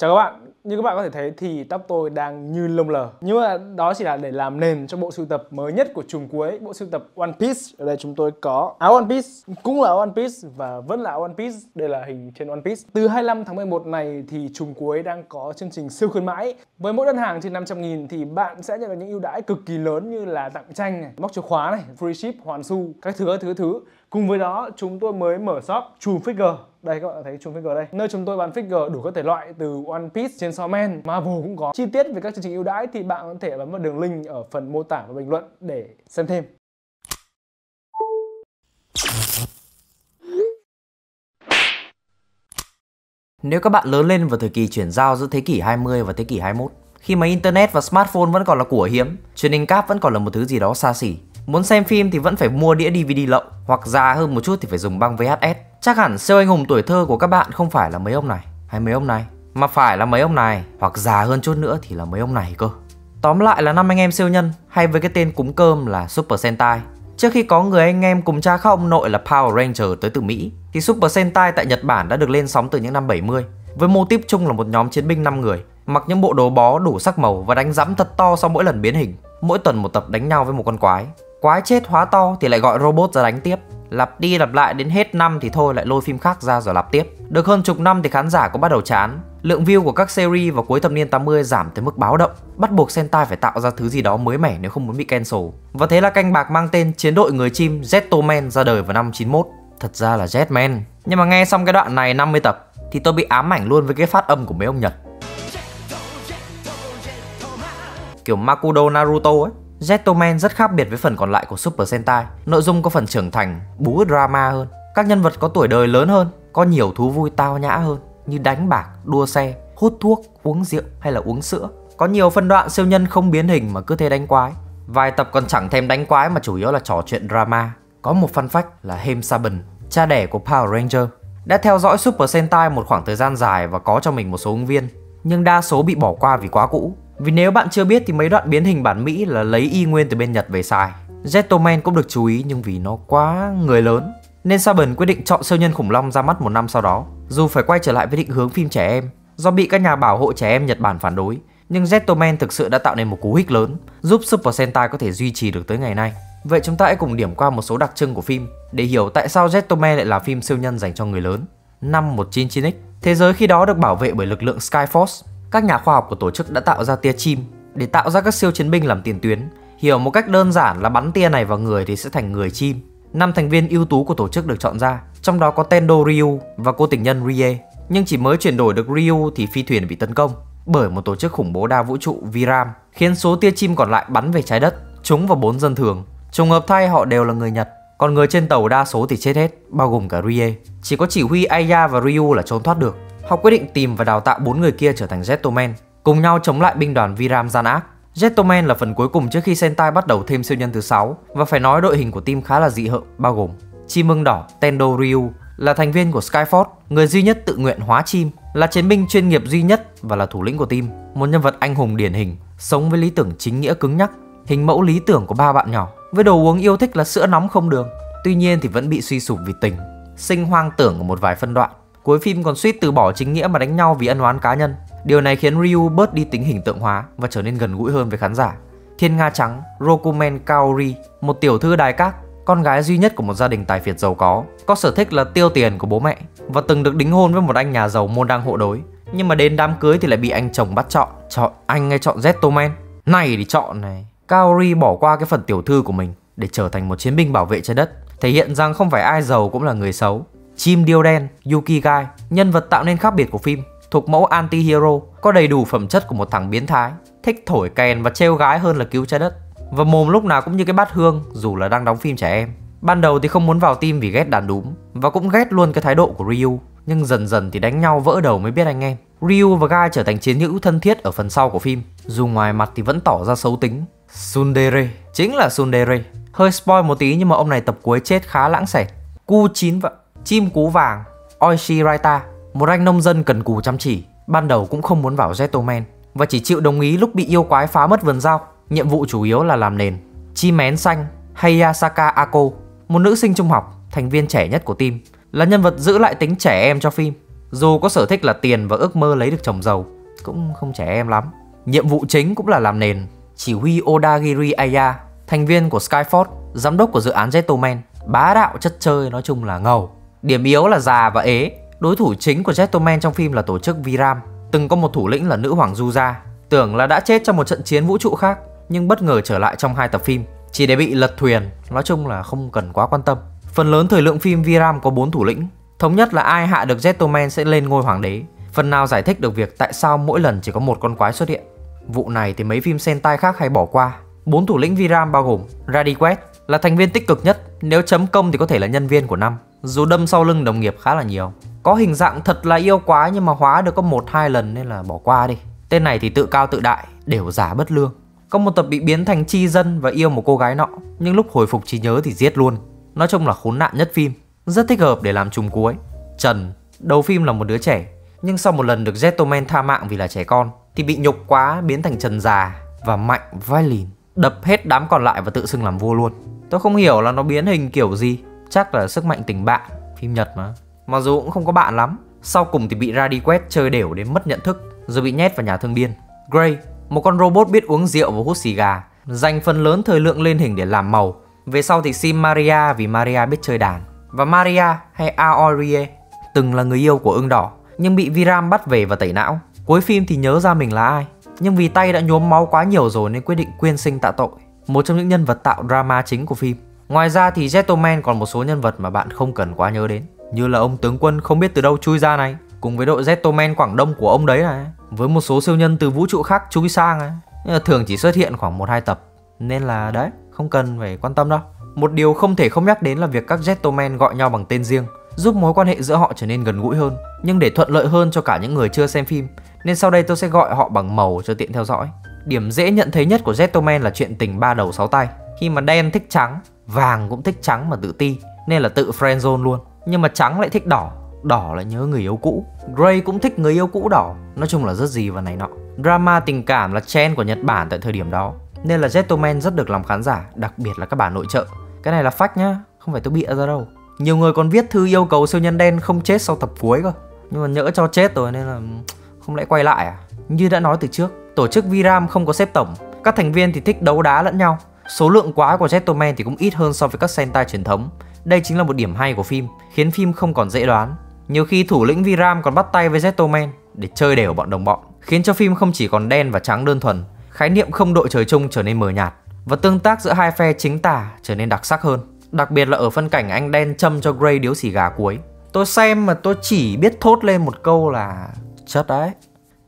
Chào các bạn, như các bạn có thể thấy thì tóc tôi đang như lông lờ. Nhưng mà đó chỉ là để làm nền cho bộ sưu tập mới nhất của trùng cuối Bộ sưu tập One Piece. Ở đây chúng tôi có áo One Piece, cũng là One Piece và vẫn là One Piece. Đây là hình trên One Piece. Từ 25 tháng 11 này thì trùng cuối đang có chương trình siêu khuyến mãi. Với mỗi đơn hàng trên 500 nghìn thì bạn sẽ nhận được những ưu đãi cực kỳ lớn như là tặng tranh này, móc chìa khóa này, free ship, hoàn xu, các thứ các thứ thứ. Cùng với đó chúng tôi mới mở shop chùm figure. Đây các bạn thấy chùm figure đây. Nơi chúng tôi bán figure đủ các thể loại từ One Piece, trên Man, Marvel cũng có. Chi tiết về các chương trình ưu đãi thì bạn có thể bấm vào đường link ở phần mô tả và bình luận để xem thêm. Nếu các bạn lớn lên vào thời kỳ chuyển giao giữa thế kỷ 20 và thế kỷ 21, khi mà internet và smartphone vẫn còn là của hiếm, truyền hình cáp vẫn còn là một thứ gì đó xa xỉ, Muốn xem phim thì vẫn phải mua đĩa DVD lậu, hoặc già hơn một chút thì phải dùng băng VHS. Chắc hẳn siêu anh hùng tuổi thơ của các bạn không phải là mấy ông này, hay mấy ông này, mà phải là mấy ông này, hoặc già hơn chút nữa thì là mấy ông này cơ. Tóm lại là năm anh em siêu nhân, hay với cái tên cúng cơm là Super Sentai. Trước khi có người anh em cùng cha khác ông nội là Power Ranger tới từ Mỹ, thì Super Sentai tại Nhật Bản đã được lên sóng từ những năm 70 với mô típ chung là một nhóm chiến binh 5 người, mặc những bộ đồ bó đủ sắc màu và đánh rắm thật to sau mỗi lần biến hình. Mỗi tuần một tập đánh nhau với một con quái. Quái chết hóa to thì lại gọi robot ra đánh tiếp. Lặp đi lặp lại đến hết năm thì thôi, lại lôi phim khác ra rồi lặp tiếp. Được hơn chục năm thì khán giả cũng bắt đầu chán. Lượng view của các series vào cuối thập niên 80 giảm tới mức báo động. Bắt buộc Sentai phải tạo ra thứ gì đó mới mẻ nếu không muốn bị cancel. Và thế là canh bạc mang tên Chiến đội người chim Zetoman ra đời vào năm 91 Thật ra là Jetman. Nhưng mà nghe xong cái đoạn này 50 tập Thì tôi bị ám ảnh luôn với cái phát âm của mấy ông Nhật. Kiểu Makudo Naruto ấy. Gentleman rất khác biệt với phần còn lại của Super Sentai. Nội dung có phần trưởng thành, bú drama hơn. Các nhân vật có tuổi đời lớn hơn, có nhiều thú vui tao nhã hơn như đánh bạc, đua xe, hút thuốc, uống rượu hay là uống sữa. Có nhiều phân đoạn siêu nhân không biến hình mà cứ thế đánh quái. Vài tập còn chẳng thèm đánh quái mà chủ yếu là trò chuyện drama. Có một fun fact là Hem Saban, cha đẻ của Power Ranger, đã theo dõi Super Sentai một khoảng thời gian dài và có cho mình một số ứng viên, nhưng đa số bị bỏ qua vì quá cũ. Vì nếu bạn chưa biết thì mấy đoạn biến hình bản Mỹ là lấy y nguyên từ bên Nhật về xài. Gentleman cũng được chú ý nhưng vì nó quá người lớn nên Saban quyết định chọn siêu nhân khủng long ra mắt một năm sau đó. Dù phải quay trở lại với định hướng phim trẻ em do bị các nhà bảo hộ trẻ em Nhật Bản phản đối, nhưng Gentleman thực sự đã tạo nên một cú hích lớn, giúp Super Sentai có thể duy trì được tới ngày nay. Vậy chúng ta hãy cùng điểm qua một số đặc trưng của phim để hiểu tại sao Gentleman lại là phim siêu nhân dành cho người lớn. Năm 199X, thế giới khi đó được bảo vệ bởi lực lượng Skyforce, các nhà khoa học của tổ chức đã tạo ra tia chim để tạo ra các siêu chiến binh làm tiền tuyến. Hiểu một cách đơn giản là bắn tia này vào người thì sẽ thành người chim. Năm thành viên ưu tú của tổ chức được chọn ra, trong đó có Tendo Ryu và cô tình nhân Rie. Nhưng chỉ mới chuyển đổi được Ryu thì phi thuyền bị tấn công bởi một tổ chức khủng bố đa vũ trụ Viram, khiến số tia chim còn lại bắn về trái đất, Chúng vào bốn dân thường. Trùng hợp thay họ đều là người Nhật, còn người trên tàu đa số thì chết hết, bao gồm cả Rie. Chỉ có chỉ huy Aya và Ryu là trốn thoát được. Họ quyết định tìm và đào tạo bốn người kia trở thành Gentleman, cùng nhau chống lại binh đoàn Viram gian ác. Gentleman là phần cuối cùng trước khi Sentai bắt đầu thêm siêu nhân thứ 6 và phải nói đội hình của team khá là dị hợm bao gồm Chim Mưng đỏ Tendo Ryu là thành viên của Skyford, người duy nhất tự nguyện hóa chim, là chiến binh chuyên nghiệp duy nhất và là thủ lĩnh của team, một nhân vật anh hùng điển hình, sống với lý tưởng chính nghĩa cứng nhắc, hình mẫu lý tưởng của ba bạn nhỏ, với đồ uống yêu thích là sữa nóng không đường. Tuy nhiên thì vẫn bị suy sụp vì tình, sinh hoang tưởng ở một vài phân đoạn. Cuối phim còn suýt từ bỏ chính nghĩa mà đánh nhau vì ân oán cá nhân. Điều này khiến Ryu bớt đi tính hình tượng hóa và trở nên gần gũi hơn với khán giả. Thiên Nga Trắng, Rokumen Kaori, một tiểu thư đài các, con gái duy nhất của một gia đình tài phiệt giàu có, có sở thích là tiêu tiền của bố mẹ và từng được đính hôn với một anh nhà giàu môn đăng hộ đối. Nhưng mà đến đám cưới thì lại bị anh chồng bắt chọn, chọn anh hay chọn Zetoman. Này thì chọn này. Kaori bỏ qua cái phần tiểu thư của mình để trở thành một chiến binh bảo vệ trái đất, thể hiện rằng không phải ai giàu cũng là người xấu. Chim điêu đen Yuki Gai, nhân vật tạo nên khác biệt của phim, thuộc mẫu anti-hero, có đầy đủ phẩm chất của một thằng biến thái, thích thổi kèn và trêu gái hơn là cứu trái đất. Và mồm lúc nào cũng như cái bát hương dù là đang đóng phim trẻ em. Ban đầu thì không muốn vào team vì ghét đàn đúm và cũng ghét luôn cái thái độ của Ryu, nhưng dần dần thì đánh nhau vỡ đầu mới biết anh em. Ryu và Gai trở thành chiến hữu thân thiết ở phần sau của phim, dù ngoài mặt thì vẫn tỏ ra xấu tính. Sundere, chính là Sundere. Hơi spoil một tí nhưng mà ông này tập cuối chết khá lãng xẹt. Cu chín vợ, chim cú vàng, Oishi Raita, một anh nông dân cần cù chăm chỉ, ban đầu cũng không muốn vào Gentleman và chỉ chịu đồng ý lúc bị yêu quái phá mất vườn rau. Nhiệm vụ chủ yếu là làm nền. Chim mén xanh Hayasaka Ako, một nữ sinh trung học, thành viên trẻ nhất của team, là nhân vật giữ lại tính trẻ em cho phim. Dù có sở thích là tiền và ước mơ lấy được chồng giàu, cũng không trẻ em lắm. Nhiệm vụ chính cũng là làm nền. Chỉ huy Odagiri Aya, thành viên của Skyforce, giám đốc của dự án Gentleman, bá đạo chất chơi nói chung là ngầu. Điểm yếu là già và ế. Đối thủ chính của Gentleman trong phim là tổ chức Viram, từng có một thủ lĩnh là nữ hoàng Juza. Tưởng là đã chết trong một trận chiến vũ trụ khác, nhưng bất ngờ trở lại trong hai tập phim, chỉ để bị lật thuyền. Nói chung là không cần quá quan tâm. Phần lớn thời lượng phim Viram có 4 thủ lĩnh, thống nhất là ai hạ được Gentleman sẽ lên ngôi hoàng đế. Phần nào giải thích được việc tại sao mỗi lần chỉ có một con quái xuất hiện. Vụ này thì mấy phim Sentai khác hay bỏ qua. Bốn thủ lĩnh Viram bao gồm Radiquest là thành viên tích cực nhất, nếu chấm công thì có thể là nhân viên của năm. Dù đâm sau lưng đồng nghiệp khá là nhiều. Có hình dạng thật là yêu quá nhưng mà hóa được có một hai lần nên là bỏ qua đi. Tên này thì tự cao tự đại, đều giả bất lương. Có một tập bị biến thành chi dân và yêu một cô gái nọ, nhưng lúc hồi phục trí nhớ thì giết luôn. Nói chung là khốn nạn nhất phim, rất thích hợp để làm trùng cuối. Trần, đầu phim là một đứa trẻ, nhưng sau một lần được Gentleman tha mạng vì là trẻ con thì bị nhục quá biến thành Trần già và mạnh vai lìn, đập hết đám còn lại và tự xưng làm vua luôn. Tôi không hiểu là nó biến hình kiểu gì, chắc là sức mạnh tình bạn, phim Nhật mà. Mặc dù cũng không có bạn lắm, sau cùng thì bị Radiquest chơi đều đến mất nhận thức rồi bị nhét vào nhà thương điên. Gray, một con robot biết uống rượu và hút xì gà, dành phần lớn thời lượng lên hình để làm màu. Về sau thì sim Maria vì Maria biết chơi đàn. Và Maria hay Aorie từng là người yêu của ưng đỏ nhưng bị Viram bắt về và tẩy não. Cuối phim thì nhớ ra mình là ai, nhưng vì tay đã nhuốm máu quá nhiều rồi nên quyết định quyên sinh tạ tội. Một trong những nhân vật tạo drama chính của phim. Ngoài ra thì Gentleman còn một số nhân vật mà bạn không cần quá nhớ đến, như là ông tướng quân không biết từ đâu chui ra này, cùng với đội Gentleman Quảng Đông của ông đấy này, với một số siêu nhân từ vũ trụ khác chui sang ấy. Nhưng mà thường chỉ xuất hiện khoảng 1 2 tập, nên là đấy, không cần phải quan tâm đâu. Một điều không thể không nhắc đến là việc các Gentleman gọi nhau bằng tên riêng giúp mối quan hệ giữa họ trở nên gần gũi hơn. Nhưng để thuận lợi hơn cho cả những người chưa xem phim, nên sau đây tôi sẽ gọi họ bằng màu cho tiện theo dõi. Điểm dễ nhận thấy nhất của Gentleman là chuyện tình ba đầu sáu tay. Khi mà đen thích trắng, vàng cũng thích trắng mà tự ti, nên là tự friendzone luôn. Nhưng mà trắng lại thích đỏ, đỏ lại nhớ người yêu cũ. Gray cũng thích người yêu cũ đỏ, nói chung là rất gì và này nọ. Drama tình cảm là trend của Nhật Bản tại thời điểm đó, nên là Gentleman rất được lòng khán giả, đặc biệt là các bà nội trợ. Cái này là fact nhá, không phải tôi bịa ra đâu. Nhiều người còn viết thư yêu cầu siêu nhân đen không chết sau tập cuối cơ Nhưng mà nhỡ cho chết rồi nên là không lẽ quay lại à Như đã nói từ trước Tổ chức Viram không có xếp tổng. Các thành viên thì thích đấu đá lẫn nhau. Số lượng quá của Gentleman thì cũng ít hơn so với các Sentai truyền thống. Đây chính là một điểm hay của phim, Khiến phim không còn dễ đoán. Nhiều khi thủ lĩnh Viram còn bắt tay với Gentleman Để chơi đều bọn đồng bọn, Khiến cho phim không chỉ còn đen và trắng đơn thuần, Khái niệm không đội trời chung trở nên mờ nhạt Và tương tác giữa hai phe chính tả trở nên đặc sắc hơn. Đặc biệt là ở phân cảnh anh đen châm cho Gray điếu xì gà cuối. Tôi xem mà tôi chỉ biết thốt lên một câu là Chất đấy.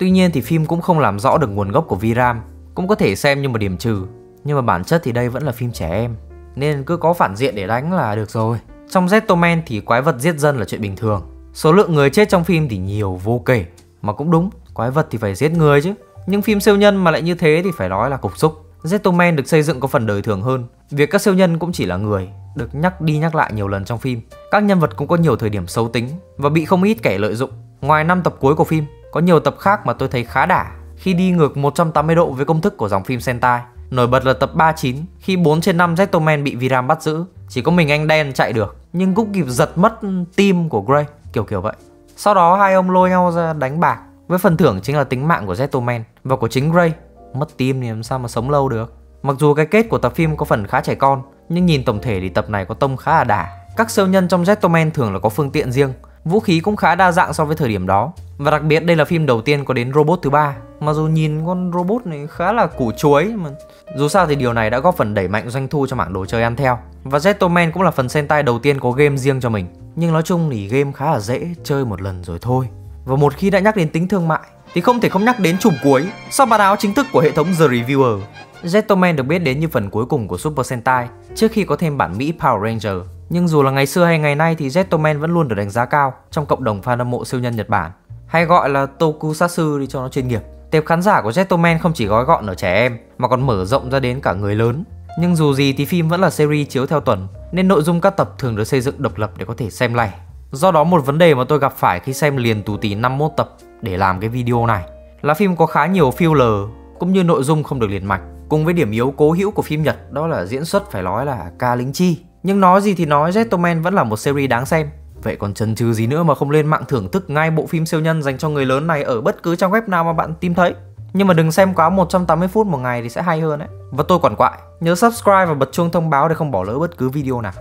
Tuy nhiên thì phim cũng không làm rõ được nguồn gốc của Viram Cũng có thể xem như một điểm trừ. Nhưng mà bản chất thì đây vẫn là phim trẻ em Nên cứ có phản diện để đánh là được rồi. Trong Zetoman thì quái vật giết dân là chuyện bình thường. Số lượng người chết trong phim thì nhiều vô kể. Mà cũng đúng, quái vật thì phải giết người chứ. Nhưng phim siêu nhân mà lại như thế thì phải nói là cục xúc. Zetoman được xây dựng có phần đời thường hơn. Việc các siêu nhân cũng chỉ là người được nhắc đi nhắc lại nhiều lần trong phim. Các nhân vật cũng có nhiều thời điểm xấu tính và bị không ít kẻ lợi dụng. Ngoài 5 tập cuối của phim, có nhiều tập khác mà tôi thấy khá đả khi đi ngược 180 độ với công thức của dòng phim Sentai. Nổi bật là tập 39 khi 4 trên 5 Zetoman bị Viram bắt giữ, chỉ có mình anh đen chạy được, nhưng cũng kịp giật mất tim của Gray, kiểu kiểu vậy. Sau đó hai ông lôi nhau ra đánh bạc, với phần thưởng chính là tính mạng của Zetoman và của chính Gray. Mất tim thì làm sao mà sống lâu được. Mặc dù cái kết của tập phim có phần khá trẻ con, nhưng nhìn tổng thể thì tập này có tông khá là đà. Các siêu nhân trong Gentleman thường là có phương tiện riêng, vũ khí cũng khá đa dạng so với thời điểm đó. Và đặc biệt đây là phim đầu tiên có đến robot thứ ba. Mặc dù nhìn con robot này khá là củ chuối mà dù sao thì điều này đã góp phần đẩy mạnh doanh thu cho mảng đồ chơi ăn theo. Và Zetoman cũng là phần Sentai đầu tiên có game riêng cho mình. Nhưng nói chung thì game khá là dễ, chơi một lần rồi thôi. Và một khi đã nhắc đến tính thương mại thì không thể không nhắc đến chùm cuối sau bản áo chính thức của hệ thống The Reviewer. Zetoman được biết đến như phần cuối cùng của Super Sentai trước khi có thêm bản Mỹ Power Ranger. Nhưng dù là ngày xưa hay ngày nay thì Zetoman vẫn luôn được đánh giá cao trong cộng đồng fan hâm mộ siêu nhân Nhật Bản, hay gọi là Tokusatsu đi cho nó chuyên nghiệp. Tệp khán giả của Gentleman không chỉ gói gọn ở trẻ em, mà còn mở rộng ra đến cả người lớn. Nhưng dù gì thì phim vẫn là series chiếu theo tuần, nên nội dung các tập thường được xây dựng độc lập để có thể xem lẻ. Do đó một vấn đề mà tôi gặp phải khi xem liền tù tí 51 tập để làm cái video này là phim có khá nhiều filler cũng như nội dung không được liền mạch. Cùng với điểm yếu cố hữu của phim Nhật, đó là diễn xuất phải nói là ca lính chi. Nhưng nói gì thì nói, Gentleman vẫn là một series đáng xem. Vậy còn chần chừ gì nữa mà không lên mạng thưởng thức ngay bộ phim siêu nhân dành cho người lớn này ở bất cứ trang web nào mà bạn tìm thấy. Nhưng mà đừng xem quá 180 phút một ngày thì sẽ hay hơn đấy. Và tôi quản quại, nhớ subscribe và bật chuông thông báo để không bỏ lỡ bất cứ video nào.